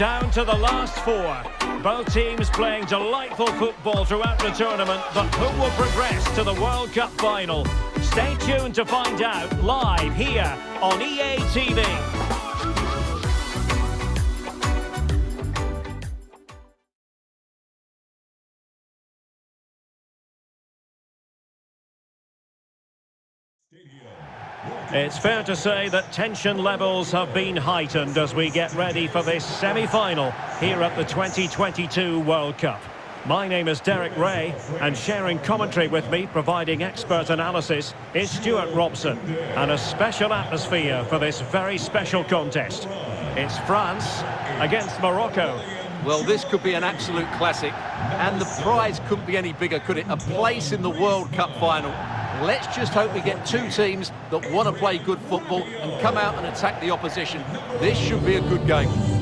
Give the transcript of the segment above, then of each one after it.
down to the last four. Both teams playing delightful football throughout the tournament, but who will progress to the World Cup final? Stay tuned to find out live here on EA TV. It's fair to say that tension levels have been heightened as we get ready for this semi-final here at the 2022 World Cup. My name is Derek Ray, and sharing commentary with me, providing expert analysis, is Stuart Robson. And a special atmosphere for this very special contest. It's France against Morocco. Well, this could be an absolute classic, and the prize couldn't be any bigger, could it? A place in the World Cup final. Let's just hope we get two teams that want to play good football and come out and attack the opposition. This should be a good game.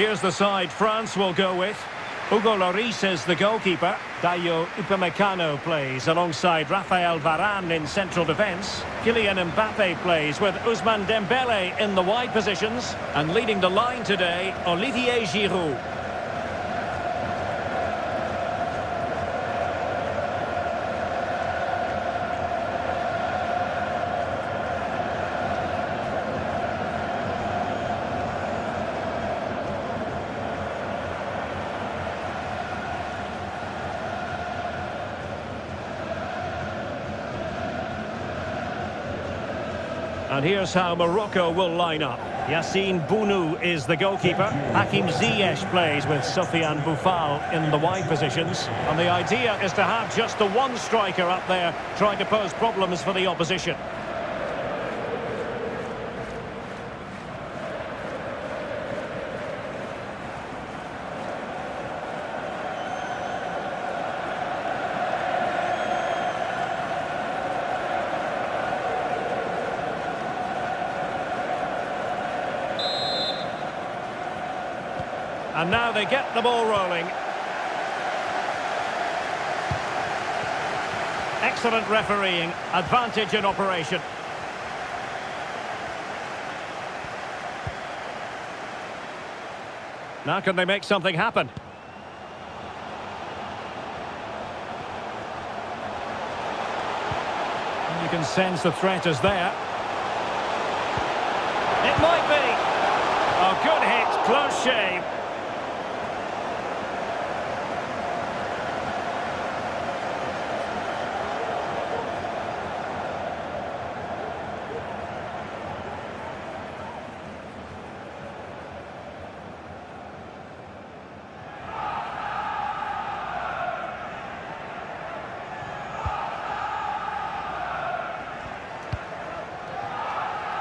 Here's the side France will go with. Hugo Lloris is the goalkeeper. Dayot Upamecano plays alongside Rafael Varane in central defence. Kylian Mbappe plays with Ousmane Dembele in the wide positions. And leading the line today, Olivier Giroud. And here's how Morocco will line up. Yassine Bounou is the goalkeeper. Hakim Ziyech plays with Sofiane Boufal in the wide positions. And the idea is to have just the one striker up there trying to pose problems for the opposition. And now they get the ball rolling. Excellent refereeing, advantage in operation. Now can they make something happen? You can sense the threat is there. It might be. A good hit, close shave.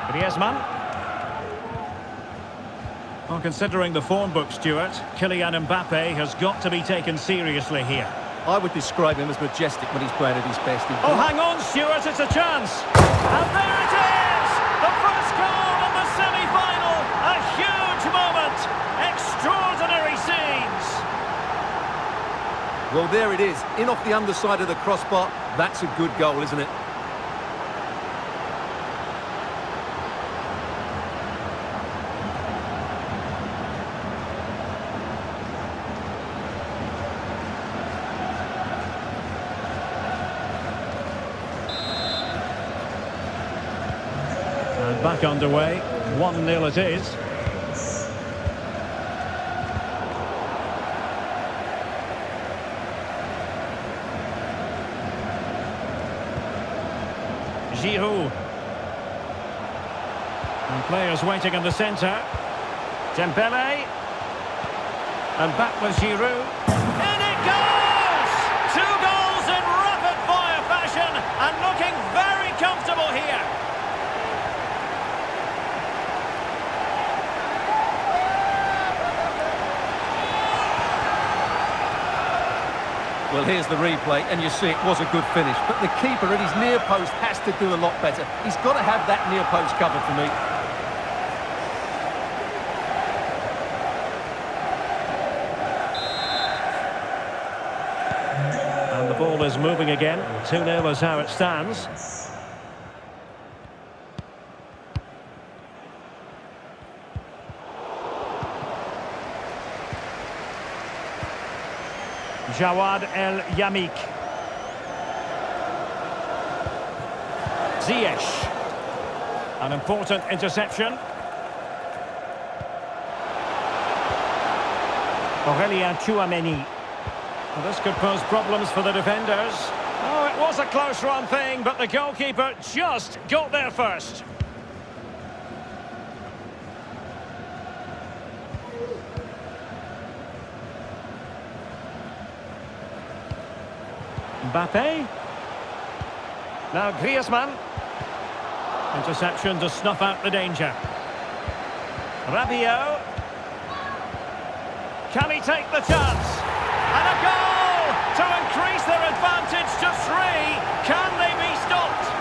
Griezmann. Well, considering the form book, Stuart, Kylian Mbappe has got to be taken seriously here. I would describe him as majestic when he's playing at his best. Oh, hang on, Stuart, it's a chance. And there it is! The first goal in the semi-final! A huge moment! Extraordinary scenes! Well, there it is. In off the underside of the crossbar. That's a good goal, isn't it? And back underway. 1-0 it is. Giroud. And players waiting in the centre. Dembele. And back was Giroud. In it goes! Two goals in rapid-fire fashion and looking very comfortable here. Well, here's the replay, and you see it was a good finish. But the keeper at his near post has to do a lot better. He's got to have that near post covered for me. And the ball is moving again. 2-0 is how it stands. Jawad El Yamiq. Ziyech. An important interception. Aurelien Tchouameni. Well, this could pose problems for the defenders. Oh, it was a close run thing, but the goalkeeper just got there first. Mbappe. Now Griezmann. Interception to snuff out the danger. Rabiot. Can he take the chance? And a goal to increase their advantage to three. Can they be stopped?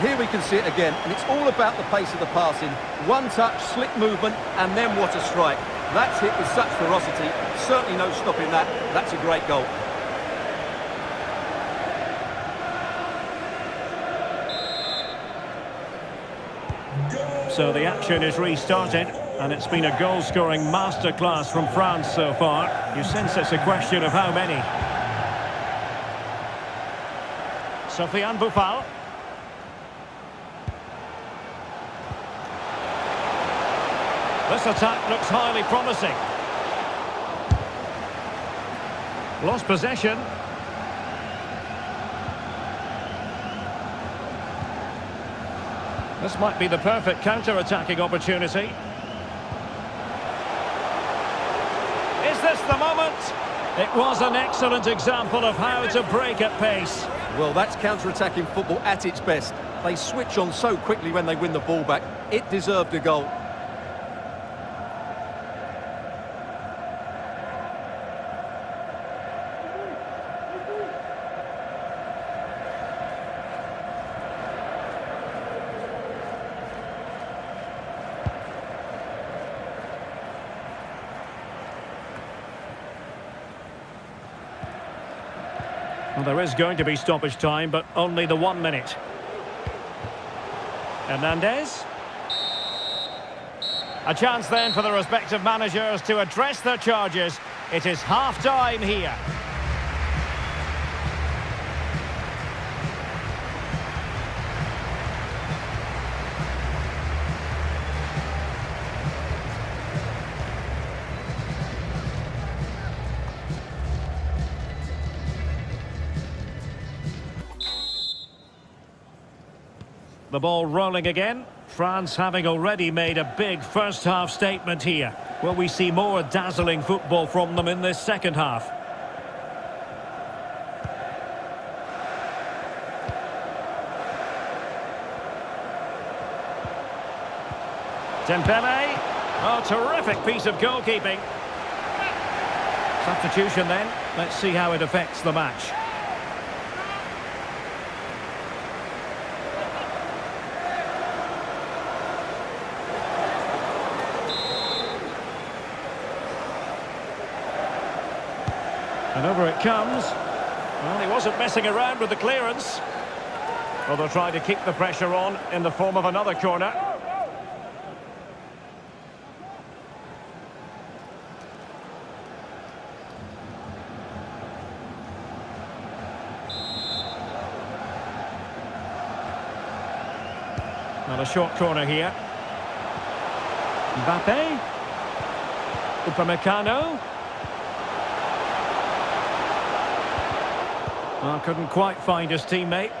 Well, here we can see it again, and it's all about the pace of the passing. One touch, slick movement, and then what a strike. That's hit with such ferocity. Certainly no stopping that. That's a great goal. So the action is restarted, and it's been a goal-scoring masterclass from France so far. You sense it's a question of how many. Sofiane Boufal. This attack looks highly promising. Lost possession. This might be the perfect counter-attacking opportunity. Is this the moment? It was an excellent example of how to break at pace. Well, that's counter-attacking football at its best. They switch on so quickly when they win the ball back. It deserved a goal. Well, there is going to be stoppage time, but only the one minute. Hernandez. A chance then for the respective managers to address their charges. It is half-time here. The ball rolling again. France having already made a big first half statement here. Will we see more dazzling football from them in this second half? Dembele. Oh, terrific piece of goalkeeping. Substitution then. Let's see how it affects the match. And over it comes. Well, he wasn't messing around with the clearance. Well, they'll try to keep the pressure on in the form of another corner. Another short corner here. Mbappe. Upamecano. Well, couldn't quite find his teammate.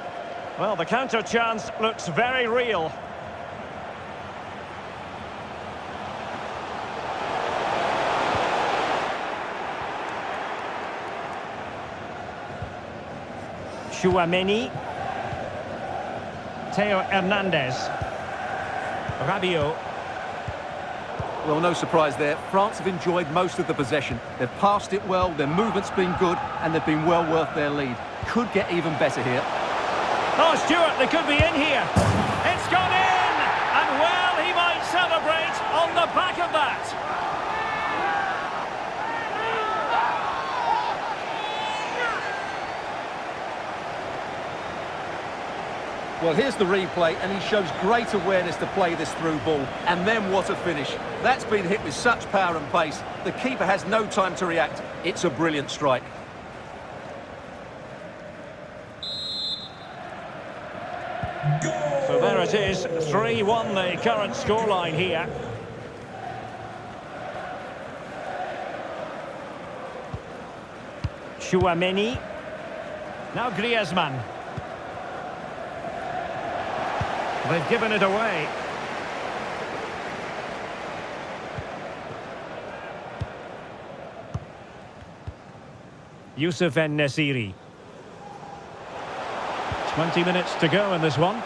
Well, the counter chance looks very real. Tchouameni. Theo Hernandez. Rabiot. Well, no surprise there. France have enjoyed most of the possession. They've passed it well, their movement's been good, and they've been well worth their lead. Could get even better here. Oh, Stuart, they could be in here. It's gone in! And well, he might celebrate on the back of that. Well, here's the replay, and he shows great awareness to play this through ball. And then what a finish. That's been hit with such power and pace. The keeper has no time to react. It's a brilliant strike. 3-1 the current scoreline here. Tchouameni. Now Griezmann. They've given it away. Youssef En-Nesyri. 20 minutes to go in this one.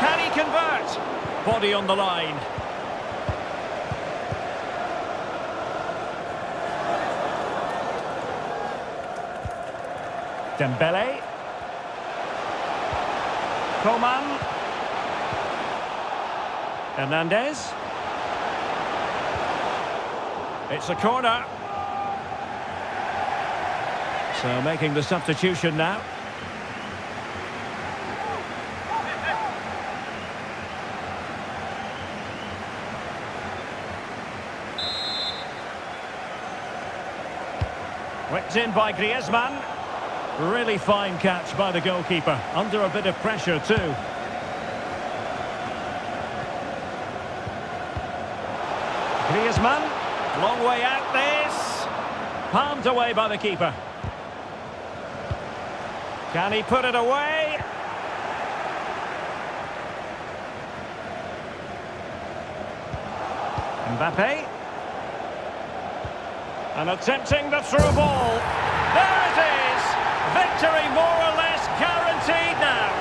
Can he convert? Body on the line. Dembele. Coman. Hernandez. It's a corner. So making the substitution now. Whipped in by Griezmann. Really fine catch by the goalkeeper. Under a bit of pressure too. Griezmann. Long way out this. Palmed away by the keeper. Can he put it away? Mbappe. And attempting the through ball. There it is! Victory more or less guaranteed now.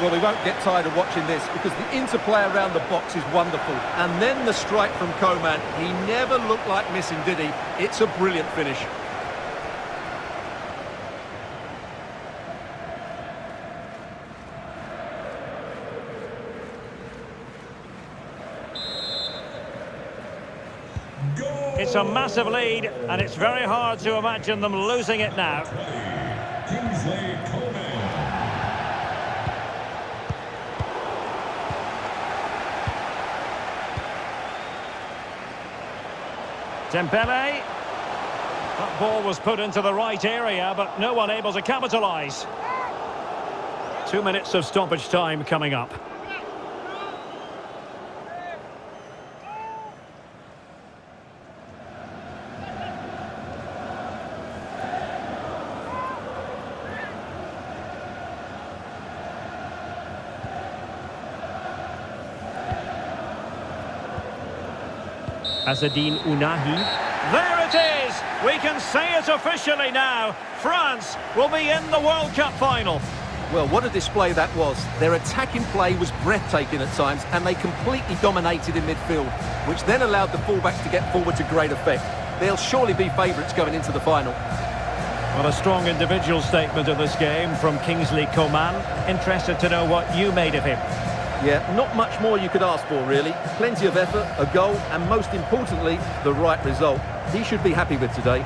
Well, we won't get tired of watching this because the interplay around the box is wonderful. And then the strike from Coman. He never looked like missing, did he? It's a brilliant finish. It's a massive lead, and it's very hard to imagine them losing it now. Kingsley. Dembele. That ball was put into the right area, but no one able to capitalise. Two minutes of stoppage time coming up. Azzedine Ounahi. There it is! We can say it officially now. France will be in the World Cup final. Well, what a display that was. Their attacking play was breathtaking at times, and they completely dominated in midfield, which then allowed the fullbacks to get forward to great effect. They'll surely be favourites going into the final. Well, a strong individual statement of this game from Kingsley Coman. Interested to know what you made of him. Yeah, not much more you could ask for, really. Plenty of effort, a goal, and most importantly, the right result. He should be happy with today.